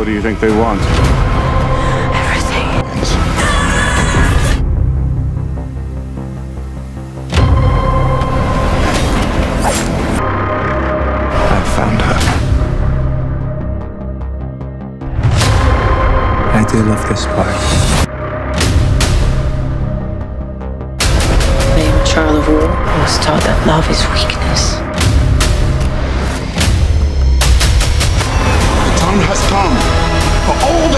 What do you think they want? Everything. I found her. I do love this part. I am a child of war. I was taught that love is weakness. Has come. For all